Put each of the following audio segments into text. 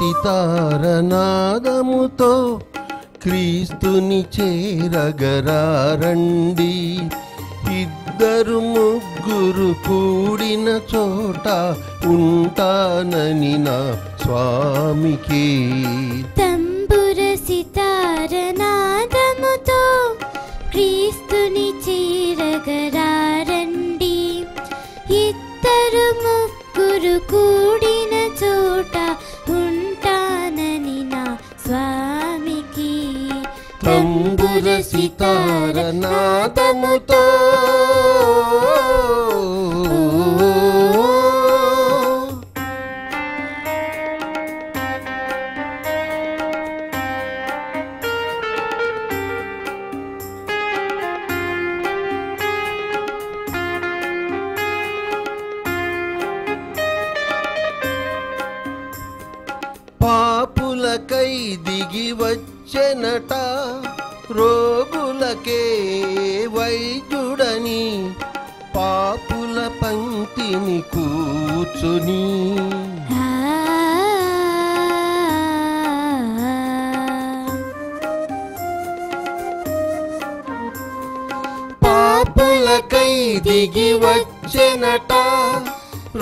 సితారనాదముతో క్రీస్తుని చేరగరారండి. ఇద్దరు ముగ్గురు కూడిన చోట ఉంటానని నా స్వామికి. తంబుర సితారనాదముతో క్రీస్తుని చేరగరారండి. ఇద్దరు ముగ్గురు కూడిన సితారనాదముతో పాపులకై దిగి వచ్చెనట రోగులకే వైద్యుడని పాపుల పంక్తిని కూర్చుని. పాపులకై దిగి వచ్చెనట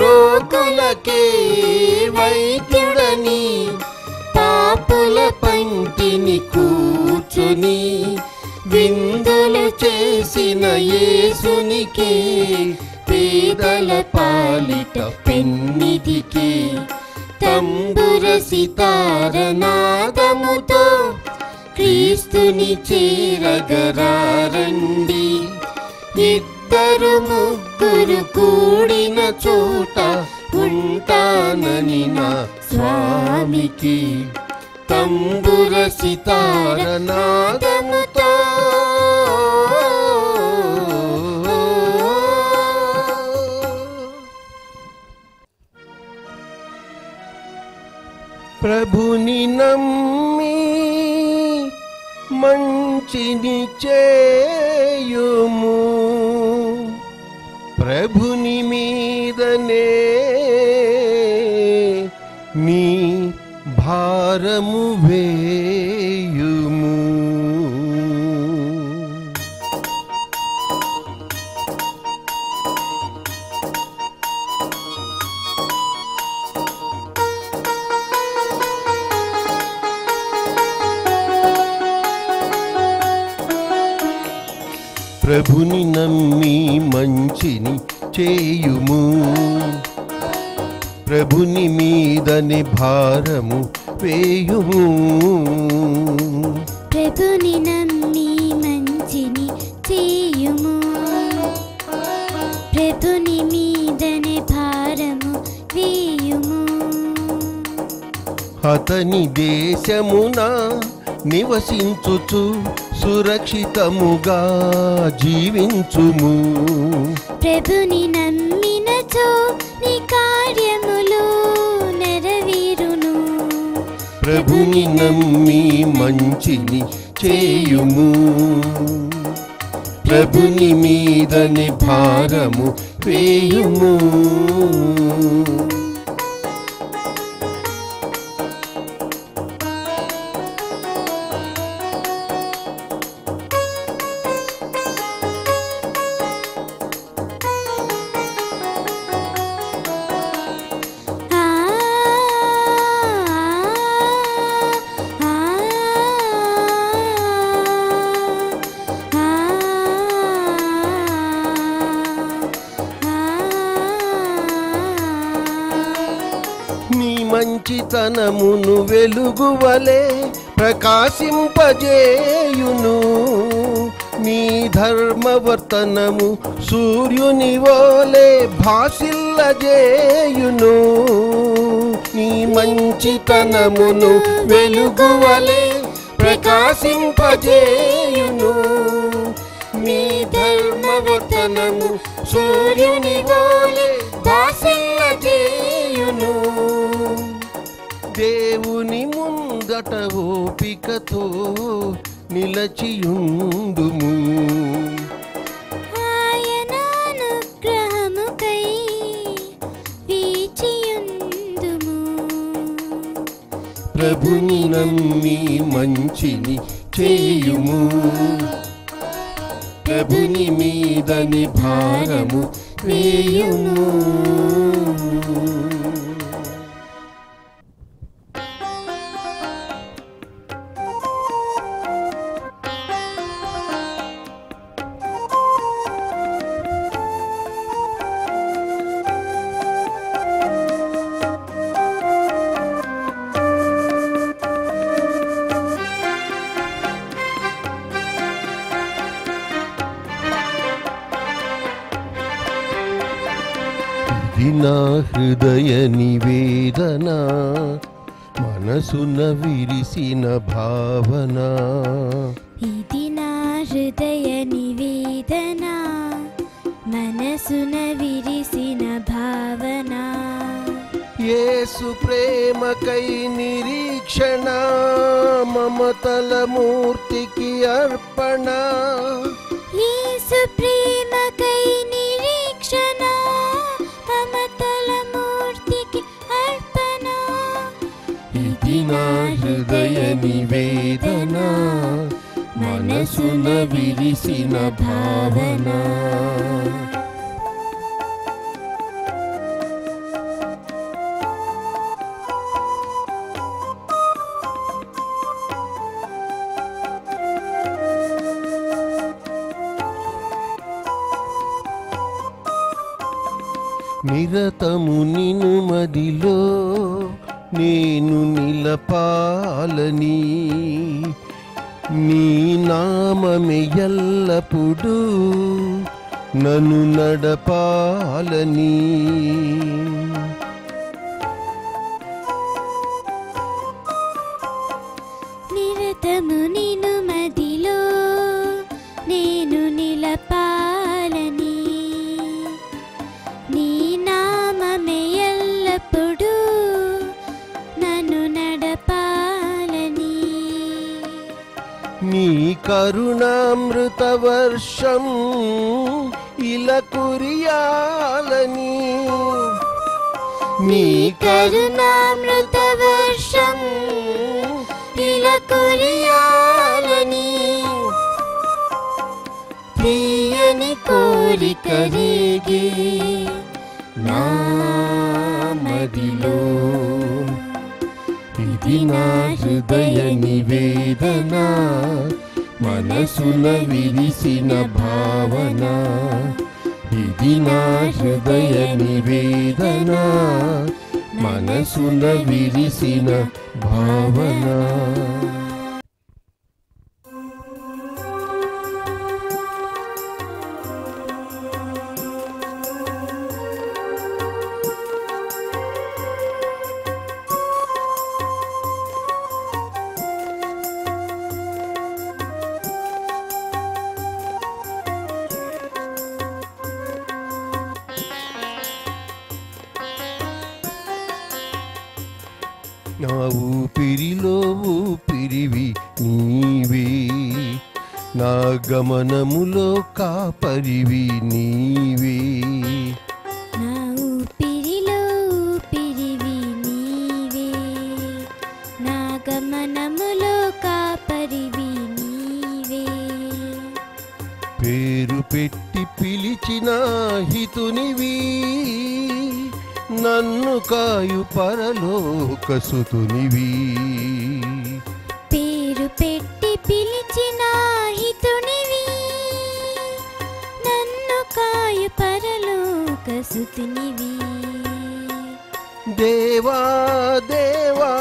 రోగులకే వైద్యుడని పాపుల పంక్తిని కూర్చుని. విందులు చేసిన యేసునికి పేదల పాలిట పెన్నిధికి తంబుర సితారనాదముతో క్రీస్తుని చేరగరారండి. ఇద్దరు ముగ్గురు కూడిన చోట ఉంటానని నా స్వామికి. తంబుర సితారనాదముతో ప్రభుని నమ్మి మంచిని చేయుము ప్రభుని మీదనే నీ భారము వేయుము ప్రభుని నమ్మి మంచిని చేయుము. ప్రభుని మీదని భారము వేయుము. ప్రభుని నమ్మి మంచిని చేయుము. ప్రభుని మీదనే భారము వేయుము. అతని దేశమున నివసించుచు సురక్షితముగా జీవించుము. ప్రభుని నమ్మినచో నీ కార్యములు నెరవేరును. ప్రభుని నమ్మి మంచిని చేయుము. ప్రభుని మీదని భారము వేయుము. జ్ఞానమును వెలుగువలే ప్రకాశింపజేయును. నీ ధర్మవర్తనము సూర్యుని వోలే భాషిల్లజేయును. నీ మంచితనమును వెలుగువలే ప్రకాశింపజేయును. నీ ధర్మవర్తనము సూర్యుని వోలే భాషిల్లజేయును. దేవుని ముందట ఓపికతో వీచియుందుము ప్రభుని నమ్మి మంచిని చేయుము. ప్రభుని మీదని భారము వేయుము. ఇది నా హృదయ నివేదన మనసున విరిసిన భావన. ఇది నా హృదయ నివేదన మనసున విరిసిన భావన. యేసు ప్రేమకై నిరీక్షణ మమతల మూర్తికి అర్పణ. యేసు ప్రేమకై నా హృదయ నివేదన మనసున విరిసిన భావన. నిరతము నిను మదిలో నేను నిలపాలని నీ నామమే ఎల్లప్పుడూ నన్ను నడపాలని. నీ కరుణామృత వర్షం ఇలా కురియాలని నీ కరుణామృత వర్షం ఇలా కురియాలని ప్రియని కోరిక రేగే నా మదిలో ఇది నా హృదయ నివేదన మనసున విరిసిన భావన ఇది నా హృదయ నివేదన మనసున విరిసిన భావన నా ఊపిరిలో ఊపిరివి నీవే. నా గమనములో కాపరివి నీవే. పేరు పెట్టి పిలిచిన హితునివి. నన్ను కాయు పరలోక సుతునివి. పేరు పెట్టి పిలిచిన హితునివి. నన్ను కాయు పరలోక సుతునివి. దేవా దేవా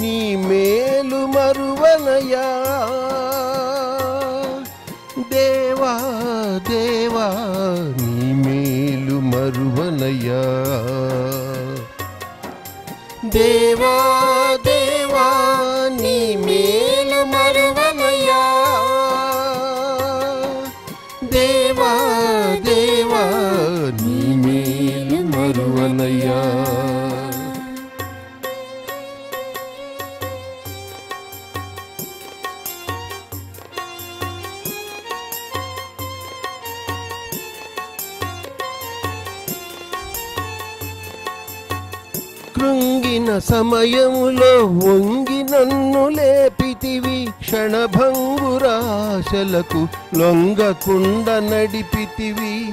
నీ మేలు మరువనయా. దేవా దేవా నీ మేలు మరువనయా. देवा देवा। కృంగిన సమయములో వంగి నన్ను లేపితివి. క్షణభంగురాశలకు లొంగకుండ నడిపితివి.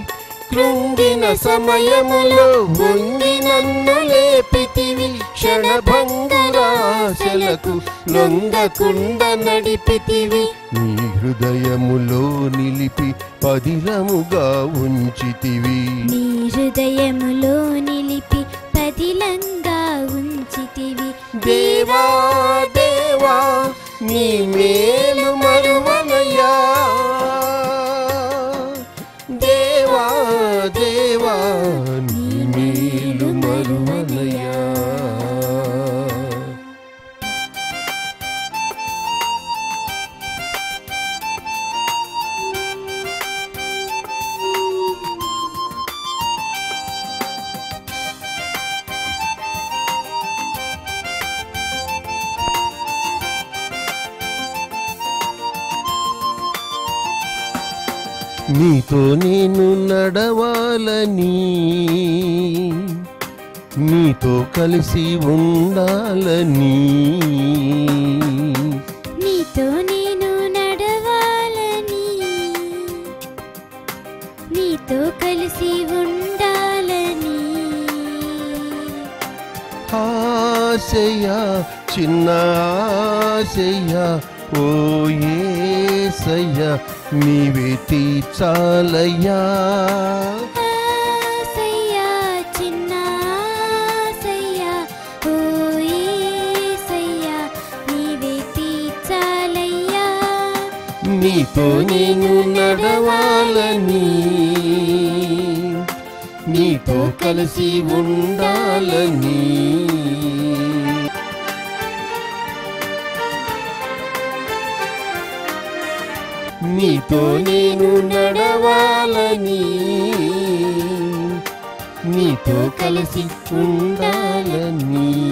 కృంగిన సమయములో వంగి నన్ను లేపితివి. క్షణభంగురాశలకు లొంగకుండ నడిపితివి. నీ హృదయములో నిలిపి పదిలముగా ఉంచితివి. నీ హృదయములో నిలిపి పదిలంగా దేవా దేవా నీ మేలు మరువనయ్యా. నీతో నేను నడవాలని నీతో కలిసి ఉండాలని నీతో నేను నడవాలని నీతో కలిసి ఉండాలని ఆశయ్యా చిన్న ఆశయ్యా ఓ ఏసయ్యా నీవే తీర్చాలయ్యా. ఆసయ్యా చిన్న ఆసయ్యా ఓ యేసయ్యా నీవే తీర్చాలయ్యా. నీతో నేను నడవాలని నీతో కలిసి ఉండాలని. నీతో నేను నడవాలని. నీతో కలిసి ఉండాలని.